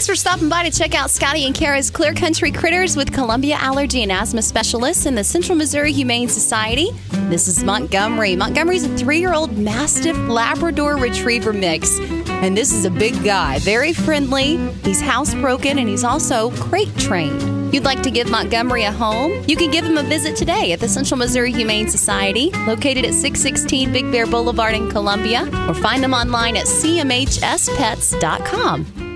Thanks for stopping by to check out Scotty and Cara's Clear Country Critters with Columbia Allergy and Asthma Specialists in the Central Missouri Humane Society. This is Montgomery. Montgomery's a three year old Mastiff Labrador Retriever mix. And this is a big guy, very friendly. He's housebroken and he's also crate trained. You'd like to give Montgomery a home? You can give him a visit today at the Central Missouri Humane Society, located at 616 Big Bear Boulevard in Columbia, or find them online at cmhspets.com.